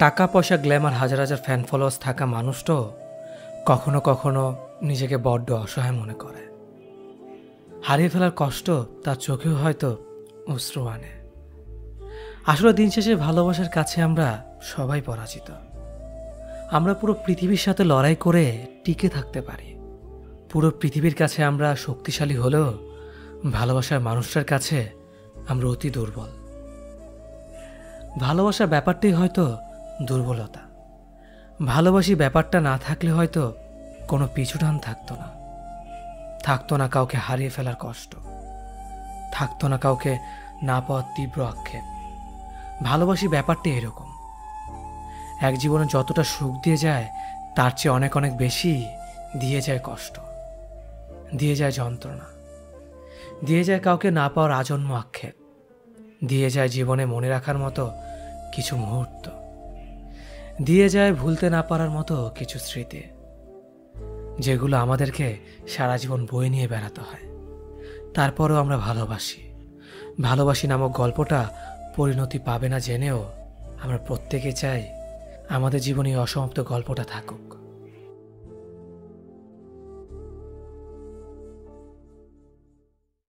টাকা পয়সা গ্ল্যামার হাজার হাজার ফ্যান ফলোয়ার্স থাকা মানুষটাও কখনো কখনো নিজেকে বড্ড অসহায় মনে করে। হারিয়ে ফেলার কষ্ট তার চোখেও হয়তো অশ্রু আনে। আসলে দিন শেষে ভালোবাসার কাছে আমরা সবাই পরাজিত। আমরা পুরো পৃথিবীর সাথে লড়াই করে টিকে থাকতে পারি। পুরো পৃথিবীর কাছে আমরা শক্তিশালী হলেও ভালোবাসার মানুষটার কাছে আমরা অতি দুর্বল। ভালোবাসার ব্যাপারটাই হয়তো দুর্বলতা। ভালোবাসি ব্যাপারটা না থাকলে হয়তো কোনো পিছুটান থাকতো না। থাকতো না কাউকে হারিয়ে ফেলার কষ্ট। থাকতো না কাউকে না পাওয়ার তীব্র আক্ষেপ। ভালোবাসি ব্যাপারটা এরকম। এক জীবনে যতটা সুখ দিয়ে যায়, তার চেয়ে অনেক অনেক বেশি দিয়ে যায় কষ্ট। দিয়ে যায় যন্ত্রণা। দিয়ে যায় কাউকে না পাওয়ার আজন্ম আক্ষেপ। দিয়ে যায় জীবনে মনে রাখার মতো কিছু মুহূর্ত। দিয়ে যায় ভুলতে না পারার মতো কিছু স্মৃতি, যেগুলো আমাদেরকে সারা জীবন বয়ে নিয়ে বেড়াতে হয়। তারপরও আমরা ভালোবাসি। ভালোবাসি নামক গল্পটা পরিণতি পাবে না জেনেও আমরা প্রত্যেকে চাই আমাদের জীবনে অসমাপ্ত গল্পটা থাকুক।